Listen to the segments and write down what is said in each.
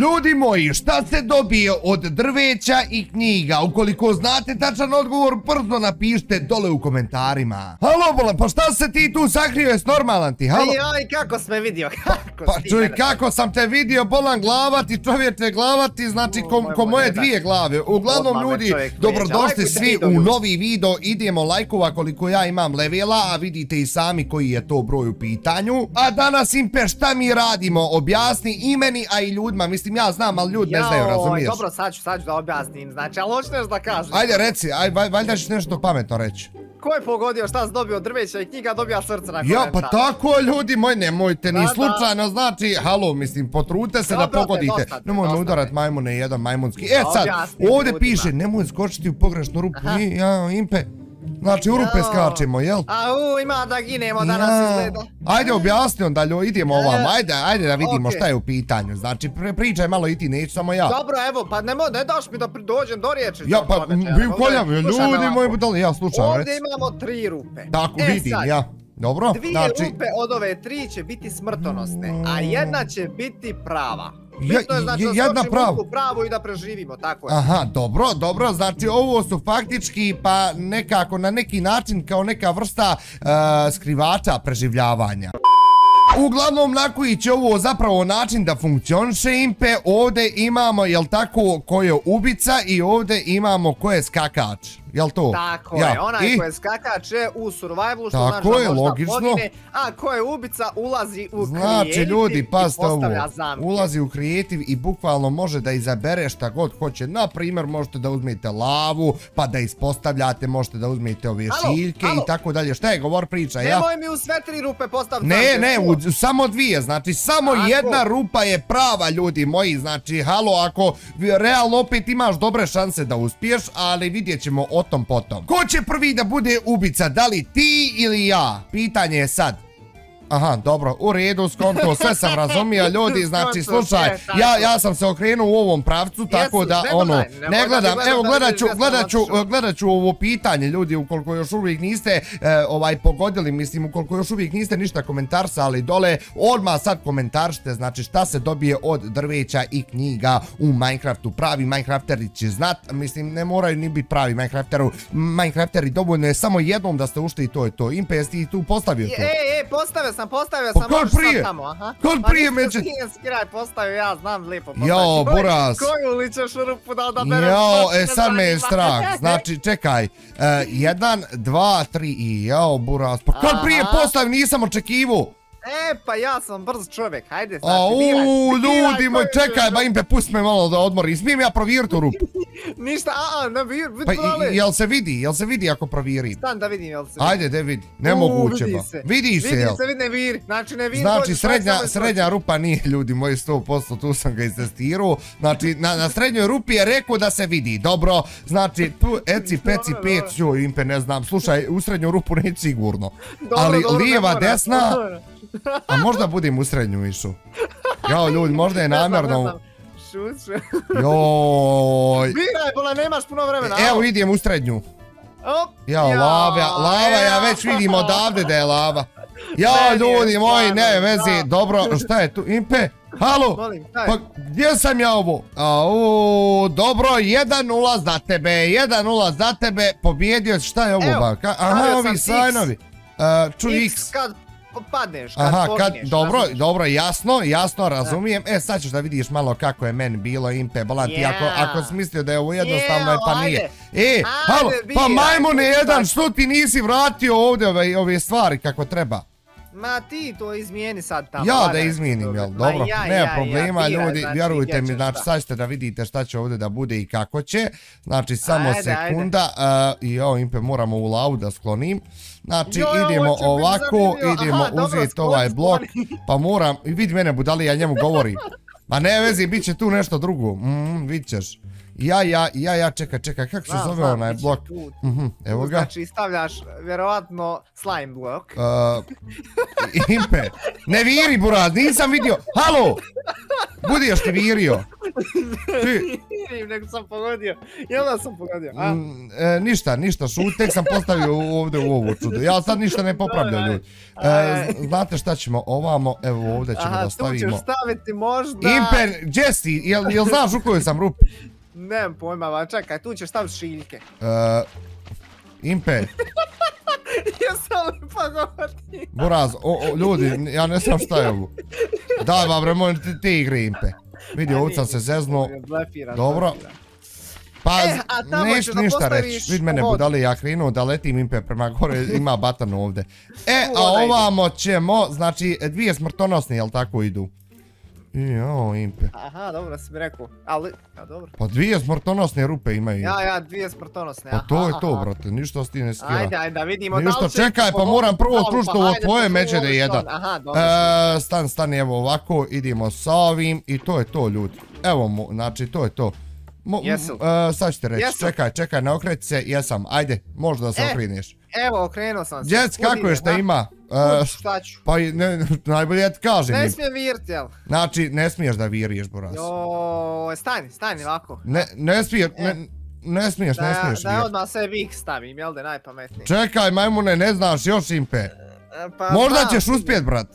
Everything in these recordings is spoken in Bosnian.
Ljudi moji, šta se dobije od drveća i knjiga? Ukoliko znate tačan odgovor, brzo napišite dole u komentarima. Halo, bole, pa šta se ti tu sakrio, jes normalan ti, halo? Ej, oj, kako sam me vidio, kako Pa si čuj, mene kako sam te vidio, bolan glava ti, čovječe glava ti, znači ko, ko moje dvije glave. Uglavnom ljudi, dobrodošli svi u novi video, idemo lajkova koliko ja imam levela, a vidite i sami koji je to broj u pitanju. A danas Impe, šta mi radimo? Objasni i meni, a i ljudima, mislim ja znam, ali ljudi ne znaju, razumiješ? Dobro, sad ću, sad ću da objasnim, znači, ali hoću nešto da kažem. Ajde reci, aj, valjda ćeš nešto pametno reći. Ko je pogodio šta se dobio drveća i knjiga, dobija srce na Ja, komentar. pa tako ljudi moji, nemojte ni da. slučajno, znači, halo, mislim, potrudite se da pogodite. dosta te, Nemoj me dosta udarat majmune, jedan majmunski. E sad, ovdje piše, nemoj skočiti u pogrešnu rupu, I, ja, impe. Znači, u rupe skačemo, jel? A u, ima da ginemo danas Ja. izgleda. Ajde objasni onda, ljo, idemo ovam, ajde, ajde da vidimo šta je u pitanju. Znači, pričaj malo i ti, neću samo ja. Dobro, evo, pa ne, daš mi da dođem do riječi. Ja, pa, vi slušaj me ljudi moji budali, ja slušam, Ovdje reci. imamo tri rupe. Tako, E, vidim, sad, ja. Dobro, Dvije znači, rupe od ove tri će biti smrtonosne, a jedna će biti prava. Bitno je znači da u tu pravu i da preživimo, tako je. Aha, dobro, dobro, znači ovo su faktički pa nekako na neki način kao neka vrsta e, skrivača preživljavanja. Uglavnom, na koji će ovo zapravo način da funkcioniše impe, ovdje imamo, jel tako, ko je ubica i ovdje imamo ko je skakač. Jel to? Tako Ja, je, onaj i- ko je skakač je u survivalu, što Tako znači je, da možda logično. pogine, a ko je ubica ulazi u Znači creative ljudi, i pazite ovo, postavlja zamke. ulazi u creative i bukvalno može da izabere šta god hoće. Na primjer, možete da uzmete lavu, pa da ispostavljate, možete da uzmete ove Alo, šiljke alo. i tako dalje. Šta je, govor priča, ja? Nemoj mi u sve tri rupe postaviti Ne, ne, u, samo dvije, znači samo Tako. jedna rupa je prava, ljudi moji, znači, halo, ako realno opet imaš dobre šanse da uspiješ, ali vidjet ćemo o tom potom. Ko će prvi da bude ubica, da li ti ili ja? Pitanje je sad. Aha, dobro, u redu, skonto, sve sam razumio, ljudi, znači, slušaj, tako. ja, ja sam se okrenuo u ovom pravcu, tako da, ono, ne da gledam, evo, da gledat ću, gledat ću, gledat ću ovo pitanje, ljudi, ukoliko još uvijek niste e, ovaj pogodili, mislim, ukoliko još uvijek niste ništa komentarsali dole, odmah sad komentaršite, znači šta se dobije od drveća i knjiga u Minecraftu. Pravi Minecrafteri će znat, mislim, ne moraju ni biti pravi Minecrafteru, Minecrafteri dovoljno je samo jednom da ste ušli i to je to. Impe, jesi ti tu postavio to? E, e, postavio sam, postavio Pa sam, možeš sad tamo, aha. Kad Pa prije nisam među- skinski kraj postavio, ja znam lijepo postaviti. Jao, Koji- buraz. Koju ličeš u rupu da odaberem? Jao, e sad me je strah. Znači, čekaj. E, jedan, dva, tri i jao, buraz. Pa kad prije Aha. postavim, nisam očekivu. E, pa ja sam brz čovjek, hajde, znači, u, biraj ljudi moj, čekaj, ba impe, pusti me malo da odmorim. Smijem ja provjeriti u rupu? Ništa, a, a, ne, vir, vid, Pa, i- brale. jel se vidi, jel se vidi ako provjerim? Stan da vidim, jel se Ajde, da vidi. Nemoguće, U, vidi ba. se. Vidi se, Vidi jel? se, vidi, ne vir. Znači, ne vir. Znači, srednja, srednja rupa nije, ljudi moji, 100%, tu sam ga istestirao. Znači, na, na srednjoj rupi je rekao da se vidi. Dobro, znači, tu, eci, peci, dobro. joj, impe, ne znam. Slušaj, u srednju rupu neće sigurno. Ali lijeva, desna. A možda budem u srednju išu. Jao, ljudi, možda je namjerno... šut. Joj. Biraj, bola, nemaš puno vremena. Evo, idem u srednju. Op. Jao, lava, lava, ja već vidim odavde da je lava. Jao, ljudi moji, ne vezi, dobro, šta je tu, Impe? Halo? Molim? Pa gdje sam ja ovo? Au, dobro, 1-0 za tebe, 1-0 za tebe, pobjedio šta je ovo Evo, ba? Ka- Aha, ovi sajnovi. Uh, ču X X. kad padneš, kad Aha, kad, pogineš, dobro, razumiješ? dobro, jasno, jasno, razumijem. E, sad ćeš da vidiš malo kako je meni bilo, Impe, bolan ti, ako, ako si mislio da je ovo jednostavno, je Jeo, pa nije. ajde. E, Ajde, halo, pa majmune jedan, što ti nisi vratio ovdje ove, ove stvari kako treba? Ma ti to izmijeni sad tamo. Ja da izmijenim, jel? Dobro, ja, nema ja, problema, ja, ljudi, znači, vjerujte mi, znači sad ćete da vidite šta će ovdje da bude i kako će. Znači, samo Ajde, ajde. sekunda, uh, i evo, Impe, moramo u lavu da sklonim. Znači, ovo idemo ovako, idemo Aha, uzeti ovaj blok, pa moram, vidi mene budali, ja njemu govorim. Ma ne vezi, bit će tu nešto drugo, mm, vidit ćeš. Ja, ja, ja, ja, čekaj, čekaj, kako se Znam, zove znam, onaj blok? tu. Mhm, evo Tu ga. Znači stavljaš vjerovatno slime blok. Uh, impe, ne viri buraz, nisam vidio, halo, budi još ti virio. Ti, Vidim, nego sam pogodio. Jel da sam pogodio? A? mm, e, ništa, ništa, šut, tek sam postavio ovdje u ovu čudu, ja sad ništa ne popravljam ljudi. E, znate šta ćemo, ovamo, evo ovdje ćemo Aha, da tu stavimo. ćeš staviti možda... Impe, Jesse, jel, jel znaš u kojoj sam rupi? Nemam pojma, va čekaj, tu ćeš staviti šiljke. E, Impe, Jesam li pogodio? Buraz, o, o, ljudi, ja ne znam šta je ovo. Daj, ba, bre, moj, ti, ti igri impe. Vidi, A ovdje sam nije, se. Blefira, Dobro. Pa, E, tamo neš da ništa reći. Vid mene budali, ja krenuo da letim impe prema gore, ima batan ovdje. E, a ovamo ćemo, znači, dvije smrtonosne, jel tako idu? Jo, impe. Aha, dobro si mi rekao. Ali, ja dobro. Pa dvije smrtonosne rupe imaju. Ja, ja, dvije smrtonosne. Pa to je to, aha. brate, ništa s ti ne skira. Ajde, ajde, da vidimo da Ništa, će... čekaj, pa moram prvo skrušiti ovo tvoje međe da jedan. Aha, dobro. E, stan, stan, evo ovako, idemo sa ovim i to je to ljudi. Evo mu, znači to je to. Mo, Jesu. e, sad ću ti reći, Jesu. čekaj, čekaj, ne okreti se, jesam, ajde, možda da se E. Evo, okrenuo sam se. Djec, kako je šta ima? E, Šta ću? pa ne, najbolje ja ti kažem. Ne smijem virti, jel? Znači, ne smiješ da viriješ, buraz. Joj, stani, stani ovako. Ne, ne smiješ, E. ne, ne smiješ, ne smiješ da ja odmah sve vik stavim, jel da je? Čekaj, majmune, ne znaš još impe. E, Pa, Možda znam. ćeš uspjet, brat.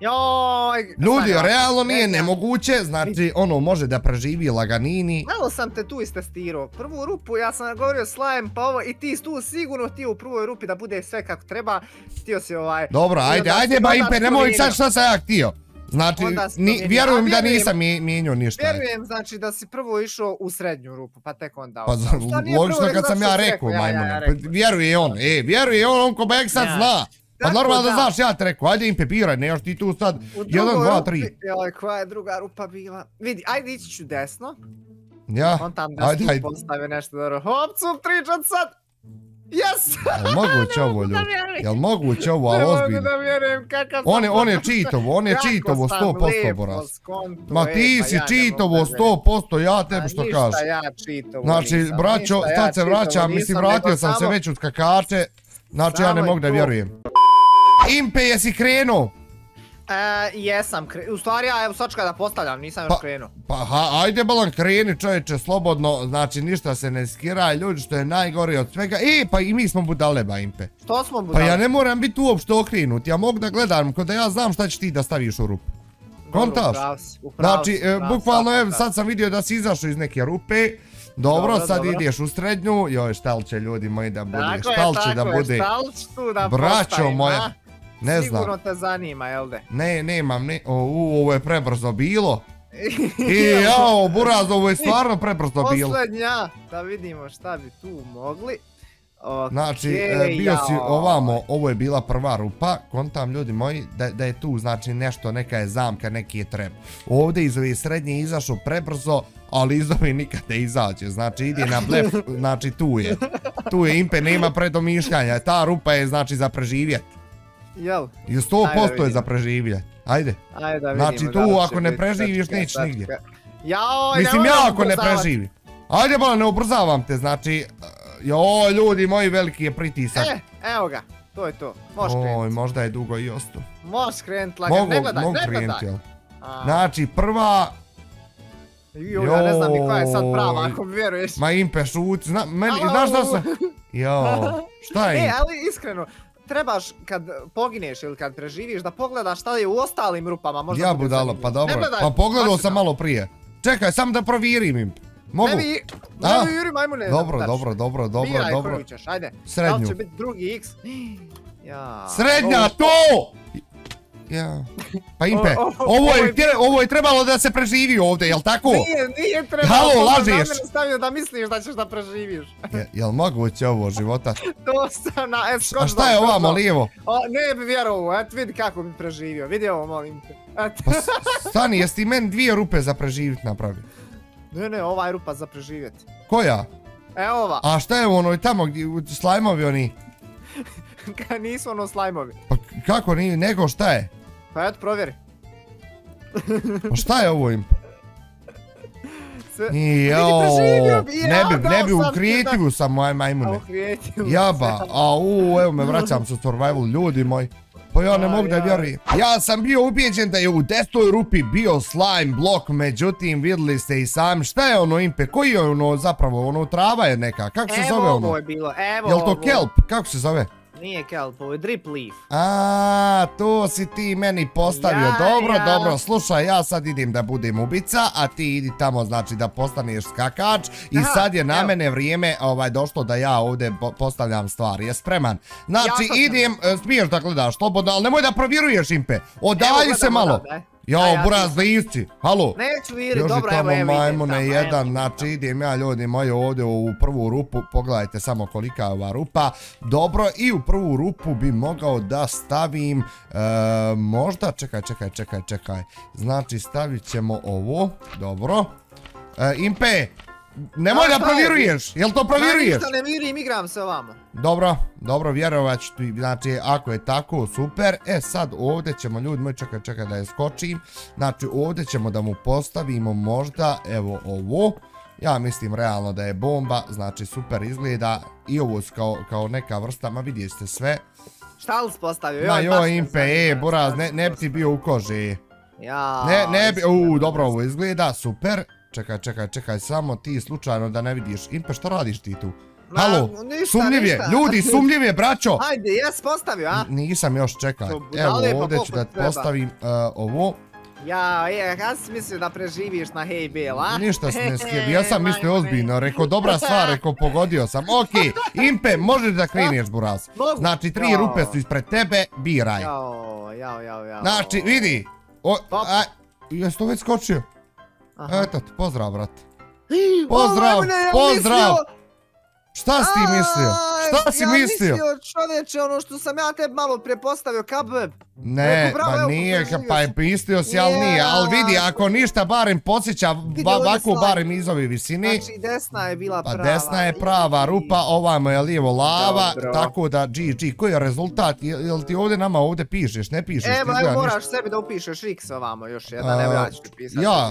Joj, Ljudi, ovako. realno nije Ne nemoguće, znači ono može da preživi laganini. Malo sam te tu istestirao. Prvu rupu ja sam govorio slime pa ovo i ti tu sigurno htio u prvoj rupi da bude sve kako treba. Htio si ovaj... Dobro, ajde, ajde ba impe, nemoj sad šta sam ja htio. Znači, ni, vjerujem da nisam mi- mijenjao ništa. Vjerujem znači da si prvo išao u srednju rupu pa tek onda... Pa logično kad sam ja rekao. Pa Vjeruje on, e, vjeruje on, on ko bek sad zna. Pa normalno da da. znaš, ja te rekao, ajde impe biraj, ne još ti tu sad, jedan, dva, tri. Joj, koja je druga rupa bila? Vidi, ajde ići ću desno. Ja, On tam da ajde, si ajde. postavio nešto dobro. Hop, cup, tričat sad! Yes! Jel moguće ovo, ljudi? Jel moguće ovo, ali Ne mogu ozbiljno? da vjerujem kakav On je, sam on je čitovo, on je čitovo sam 100% lijepo boraz. skonto, Ma e, ti pa si ja čitovo vjerujem. 100%, ja tebi što ništa kažeš. ja čitovo Znači, nisam, braćo, ništa sad se vraćam, mislim, vratio sam se samo- već od skakače. Znači, ja ne Samo je mogu da vjerujem. Impe, jesi krenuo? E, jesam, kre... u stvari ja evo sačka da postavljam, nisam Pa- još krenuo. Pa ha, ajde balan kreni čovječe, slobodno, znači ništa se ne skira, ljudi što je najgore od svega. E, pa i mi smo budale ba Impe. Što smo Pa budali? ja ne moram biti uopšte okrenut, ja mogu da gledam, kod da ja znam šta će ti da staviš u rupu. Kontaš? upravo upravo Znači, e, bukvalno, evo, sad sam vidio da si izašao iz neke rupe. Dobro, Dobro, sad dobro. ideš u srednju, joj šta li će ljudi moji da bude, Tako je, šta li će da bude, da braćo moja? Ne Sigurno znam, te zanima, jel de? ne, nemam, ne, o, u, ovo je prebrzo bilo, i jao, buraz, ovo je stvarno prebrzo bilo. Posljednja, da vidimo šta bi tu mogli. Okej, Znači, e, bio si ovamo, ovo je bila prva rupa, kontam ljudi moji, da, da je tu znači nešto, neka je zamka, neki je treb. Ovdje iz ove srednje izašao prebrzo, ali iz ove nikad ne izađe, znači ide na blef, znači tu je. Tu je impe, nema predomišljanja, ta rupa je znači za preživjet. Jel? I 100% Ajde, je za preživjet. Ajde. Ajde da vidimo. Znači, tu ako ne preživiš, nećeš nigdje. Jao, Mislim ja ako ne preživi. Ajde bala, ne ubrzavam te, znači, joj ljudi moji, veliki je pritisak. E, evo ga, to je to. Možeš Oj, krenut. možda je dugo i osto. Možeš krenut lagan, Mogu, ne gledaj, mogu ne gledaj. jel? Znači, prva, ju, ja ne znam ni koja je sad prava, ako mi vjeruješ. ma impe šut, zna, meni, znaš da sam, jo, šta E, je? ali iskreno, trebaš kad pogineš ili kad preživiš da pogledaš šta je u ostalim rupama, možda Ja budalo, pa Ne dobro, gledaj, pa pogledao sam malo prije. Čekaj, sam da provjerim impe. Mogu? Ne A? ne vi Juri majmune. Dobro, dobro, dobro, dobro, Biraj dobro. koju ćeš, ajde. Da li Srednju. će biti drugi x? Ja. Srednja, to! Ja. Pa impe, O- o- ovo je, ovo je trebalo da se preživi ovdje, jel tako? Nije, nije trebalo. Halo, lažeš. namjerno stavio da misliš da ćeš da preživiš. Je, jel moguće ovo života? to sam na F A šta je ovamo lijevo? O, ne bi vjerovao, et vidi kako bi preživio, vidi ovo molim te. Et. Pa stani, jesi ti meni dvije rupe za preživit napravio? Ne, ne, ova je rupa za preživjeti. Koja? E ova, A šta je u onoj tamo gdje, slajmovi oni? nisu ono slajmovi. Pa kako nego šta je? Pa eto, provjeri. Pa šta je ovo im? sve. Jao, ne bi, ne bi u sam ti kreativu sam moj majmune. kreativu. Jaba, a u, evo me vraćam sa survival, ljudi moji. Pa ja ne mogu da vjerujem. Ja sam bio ubijeđen da je u desetoj rupi bio slime blok, međutim vidjeli ste i sami šta je ono impe, koji je ono zapravo, ono trava je neka, kako se Evo zove ovo ono? je bilo, evo Jel to ovo. kelp, kako se zove? Nije kelp, ovo je drip leaf. A, to si ti meni postavio. Ja, dobro, ja. dobro. Slušaj, ja sad idem da budem ubica, a ti idi tamo, znači da postaneš skakač. I Aha, sad je na evo. mene vrijeme ovaj, došlo da ja ovdje po- postavljam stvari. Je spreman? Znači, Ja idem, e, smiješ da gledaš slobodno, ali nemoj da provjeruješ impe. Odalji Evo, se malo. odavde. Jo, A ja buraz ti- livci. Halo. Neću viri, dobro, evo, evo majmune tamo, evo jedan, znači idem ja ljudi moji ovdje u prvu rupu, pogledajte samo kolika je ova rupa, dobro i u prvu rupu bi mogao da stavim, e, možda, čekaj, čekaj, čekaj, čekaj, znači stavit ćemo ovo, dobro, e, Impe, nemoj da provjeruješ, jel to Ma ništa ne virim, igram se ovamo. Dobro, dobro, vjerovat ću ti, znači, ako je tako, super. E, sad ovdje ćemo, ljudi moji, čekaj, čekaj da je skočim. Znači, ovdje ćemo da mu postavimo možda, evo, ovo. Ja mislim realno da je bomba, znači super izgleda i ovo su kao, kao neka vrsta, ma vidjet ćete sve. Šta li si postavio? Ma joj, impe, e, buraz, ne, bi ti bio u koži. Ja, Ne, ne bi, istina, u, dobro, ovo izgleda, super. Čekaj, čekaj, čekaj, samo ti slučajno da ne vidiš. Impe, što radiš ti tu? Ma, Halo, ništa, sumnjiv je, ništa. ljudi, sumnjiv je, braćo! Ajde, jes postavio, a? Nisam još čekaj. Evo ovdje ću da postavim uh, ovo. Ja, je, kada si mislio da preživiš na Hey Bale, a? Ništa se ne skrivi. Ja sam mislio ozbiljno. Rekao dobra stvar, rekao pogodio sam. Okej, Impe, možeš da kreneš buraz. Znači tri Jao. rupe su ispred tebe, biraj. Jao, jao, jao, jao. Znači, vidi. O, a, jesi to već skočio? Aha. Eto ti, pozdrav brat. Pozdrav, Majmune, ja pozdrav. mislio- Šta si ti mislio? Šta si ja mislio? mislio čovječe ono što sam ja tebi malo prepostavio kabeb. Ne, pa nije, pa je mislio si, ali nije. Ali vidi, ako ništa barem podsjeća ovdje ovako barem iz ove visine. Znači desna je bila Pa prava. desna je prava rupa, ovamo je lijevo lava, Dobro. tako da GG, koji je rezultat, jel ti ovdje nama ovdje pišeš, ne pišeš? Evo, evo moraš sebi da upišeš x ovamo još jedan, evo ja ću ti pisati. ja.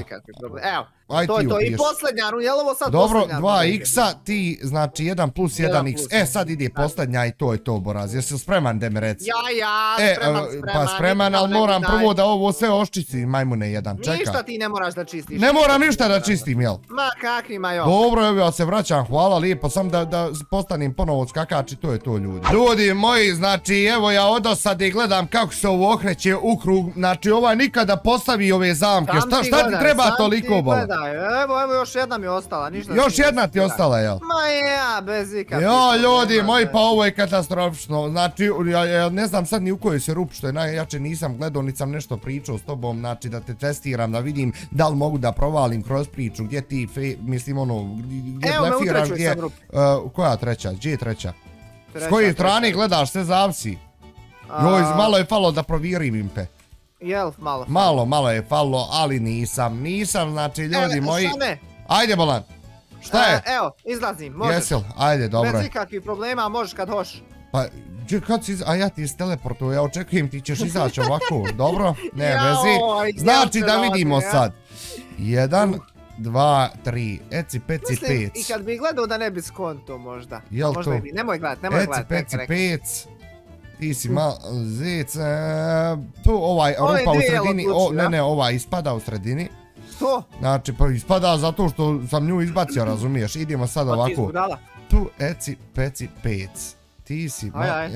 Evo, Aj to je to. I posljednja, ru- jel ovo sad Dobro, posljednja? 2x-a, ti, znači 1 plus 1 1x. plus E, sad ide posljednja i to je to, Boraz. Jesi li spreman da mi reci? Ja, ja, E, spreman, a, spreman. pa spreman, ali moram daj. prvo da ovo sve oščici, majmune jedan, Ništa čekaj. ti ne moraš da čistiš. Ne moram ništa da čistim, jel? Ma kakvi ma jo. Dobro, evo ja se vraćam, hvala lijepo, sam da, da postanim ponovo skakač i to je to ljudi. Ljudi moji, znači evo ja od i gledam kako se ovo okreće u krug, znači ovaj nikada postavi ove zamke, Sam šta, šta ti treba sam toliko ti bola? gledaj. Evo, evo još jedna mi je ostala, ništa. Još ti jedna ti skida. ostala, jel? Ma ja, bez ikakvih Jo, ljudi moji, pa ovo je katastrofično, znači ja, ja ne znam sad ni u kojoj se rup, što je najjače nisam gledao, niti sam nešto pričao s tobom, znači da te testiram, da vidim da li mogu da provalim kroz priču, gdje ti, fe, mislim ono, gdje Evo blefiraš, trećoj gdje, uh, koja treća, gdje je treća? S Treća, koje treća. strane gledaš, sve zavisi. A, Joj, malo je falo da provjerim impe. Jel, malo. Malo, malo je falo, ali nisam, nisam, znači ljudi E, moji. Šame, Ajde bolan, šta je? e, Evo, izlazim, možeš. Jesi li? Ajde, dobro Bez ikakvih problema, možeš kad hoš. Pa, kad si, a ja ti iz ja očekujem ti ćeš izaći ovako, dobro? Ne, Jao, vezi. Znači da vidimo ja? sad. Jedan, dva, tri, eci, peci, Mislim, i pec. kad bi gledao da ne bi skonto možda. Jel možda to? i bi. Nemoj gledat, nemoj Eci, gledat. peci, pec. Ti si mal, zec, e, tu ovaj Ove rupa u sredini, o, ne, ja? ne, ova ispada u sredini. To, Znači, pa ispada zato što sam nju izbacio, razumiješ? Idemo sad pa ovako. Tu, eci, peci, pec. Ti si, ma, Aj, aj. e,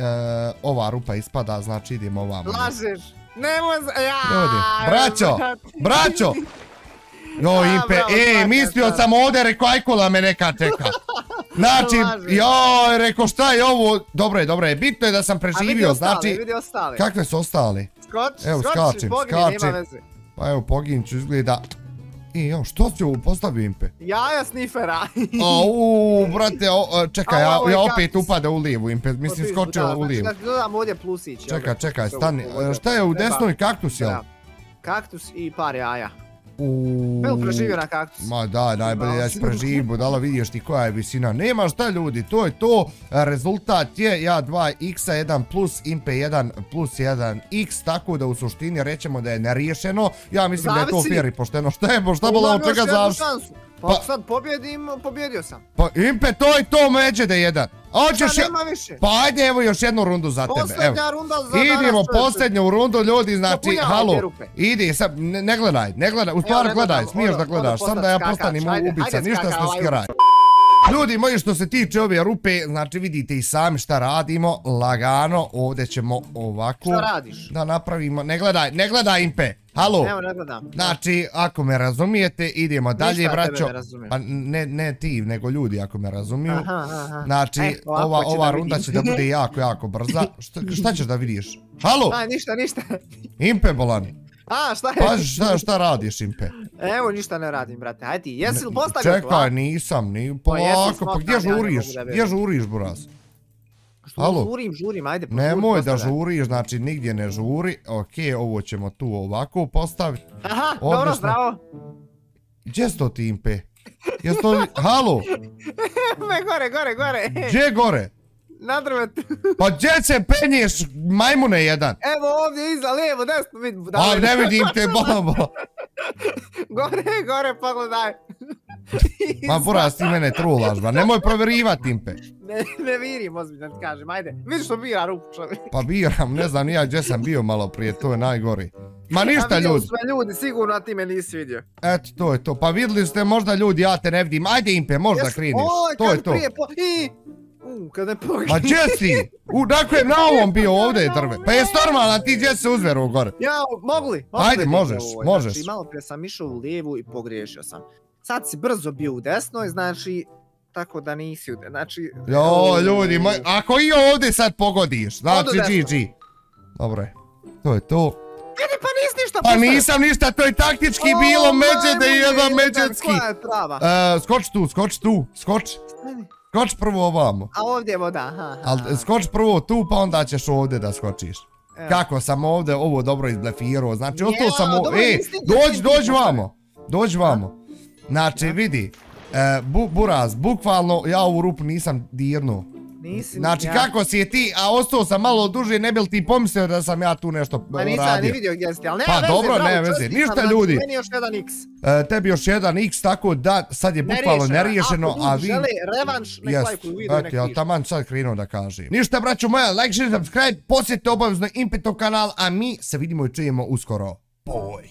ova rupa ispada, znači idemo ovamo. Lažeš. Nemoj za... Ja, Ljudi, braćo, braćo! Jo, A, Impe, bravo, ej, svaka mislio čast. sam ovdje, rekao, ajkola me neka čeka. Znači, joj, rekao, šta je ovo? Dobro je, dobro je, bitno je da sam A preživio, ostale, znači... vidi ostale. Kakve su ostali? Skoči, Evo, skoči, skačem. veze. Pa evo, poginću, izgleda... I jo, što si ovo postavio, Impe? Jaja snifera. Au, brate, o, o, čekaj, A, ja, opet upada u lijevu, Impe, mislim, skočio u lijevu. Znači, dodam ovdje plusić. Čekaj, čekaj, stani, e, šta je u desnoj kaktus, jel? Kaktus i par jaja. Uuu... Bel preživio na kaktus. Ma da, najbolje da si. si preživi, budala vidiš ti koja je visina. Nema šta ljudi, to je to. Rezultat je ja 2x, 1 plus, impe 1 plus 1x, tako da u suštini rećemo da je neriješeno. Ja mislim da je to Zavisi. fair i pošteno. Šta je, šta bola od čega završi? Pa, Pa- sad pobjedim, pobjedio sam. Pa Impe, to je to međe da jedan. Hoćeš... Je- nema više? Pa ajde, evo još jednu rundu za tebe. Evo. Posljednja runda za danas. Idemo čovječe. posljednju rundu, ljudi, znači, halo, idi, sad, ne, ne gledaj, ne gledaj, u stvari gledaj, smiješ ono, da gledaš, ono sam da ja postanim ubica, ajde ništa se skiraj. Ljudi moji, što se tiče ove rupe, znači vidite i sami šta radimo, lagano, ovdje ćemo ovako Šta radiš? da napravimo, ne gledaj, ne gledaj impe, halo. Evo, ne gledam. Znači, ako me razumijete, idemo dalje, Ništa braćo. ne. Pa ne, ne ti, nego ljudi ako me razumiju. Aha, aha. Znači, E, ova, ova da runda će da bude jako, jako brza. Šta, šta ćeš da vidiš? Halo, Aj, ništa, ništa. Impe Bolan. A, šta je? Pa šta, šta radiš, Impe? Evo, ništa ne radim, brate. Ajde ti, jesi li postavio Čekaj, nisam, ni Pa jesi polako, pa gdje žuriš? Gdje žuriš, buraz? Što Halo? Žurim, žurim, ajde. Nemoj da žuriš, znači nigdje ne žuri. Okej, ovo ćemo tu ovako postaviti. Aha, dobro, zdravo. Gdje si to ti, Impe? Jes to... Halo, Me, gore, gore, gore. gdje gore? Na drvetu. Pa gdje se penješ, majmune jedan? Evo ovdje iza, lijevo, desno, vidi. A ne vidim te, babo. Gore, gore, pogledaj. Ma buraz, ti mene trulaš, ba. Nemoj provjerivati, Impe. Ne, ne virim, ozbiljno ti kažem, ajde. Vidiš što bira rupu čovjek. Pa biram, ne znam ja gdje sam bio malo prije, to je najgori. Ma ništa ljudi, su me ljudi, sigurno, a ti me nisi vidio. eto to je to. Pa vidjeli ste možda ljudi, ja te ne vidim. Ajde Impe, možda Jes-. Oj, To kad je to. Prije po... I... U, kad ne pogledaj. Ma gdje si? U, dakle, na ovom bio ovdje je drve. Pa jes normalno, ti gdje se uzveru gore? Ja, mogu li? Mogu Ajde, možeš, možeš. Znači, malo prije sam išao u lijevu i pogriješio sam. Sad si brzo bio u desnoj, znači, tako da nisi u. Znači... Jo, ljudi, moj, ako i ovdje sad pogodiš, znači. GG. Dobro je. To je to. Vidi, pa nisi ništa Pa nisam ništa, to je taktički O, bilo međe da je majmune, jedan međetski. Koja je prava? E, skoč tu, skoč tu, skoč. Stani. Skoč prvo ovamo. A ovdje je voda, aha. Ali skoč prvo tu, pa onda ćeš ovdje da skočiš. Evo. Kako sam ovdje ovo dobro izblefirao, znači ostao sam e, ti- dođi, dođi vamo, dođi vamo. Znači vidi, e, bu, Buraz, bukvalno ja ovu rupu nisam dirnuo. Nisi, Znači ja. kako si je ti, a ostao sam malo duže, ne bil ti pomislio da sam ja tu nešto Ma nisam ni radio. vidio gdje si, ali nema Pa veze, dobro, bravo, nema veze, ništa, znači, ljudi. Meni još jedan x. E, tebi još jedan x, tako da sad je bukvalno neriješeno, Ako a ljudi vi... žele revanš, nek lajkuju video i nek ja pišu. taman sad krenuo da kažem. Ništa, braćo moja, like, share, subscribe, posjetite obavezno Impeto kanal, a mi se vidimo i čujemo uskoro. Boj.